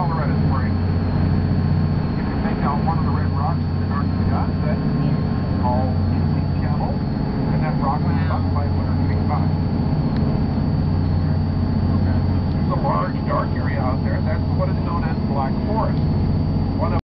Colorado Springs. You can make out one of the red rocks in the dark sky. That's called Indian Camel. And that rock is about by winter coming. There's a large dark area out there. That's what is known as Black Forest.